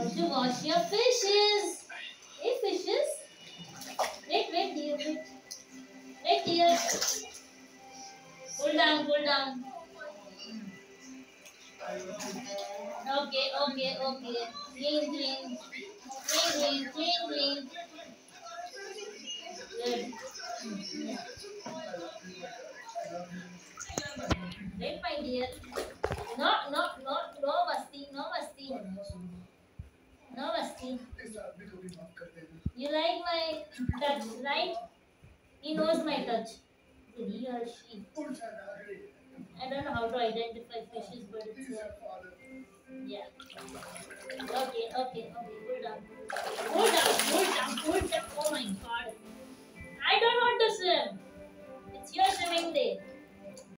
How to wash your fishes. Hey, fishes. Wait, wait, dear, wait. Wait, dear. Pull down, pull down. Okay, okay, okay. Clean, clean. Clean, clean, clean, clean. Good. Wait, my dear. No, no masti, no masti. No masti. You like my touch, right? He knows my touch. He or she. I don't know how to identify fishes, but it's uh, yeah. Okay, okay, okay. Hold on. Hold on, hold on, hold on. Oh my god. I don't want to swim. It's your swimming day.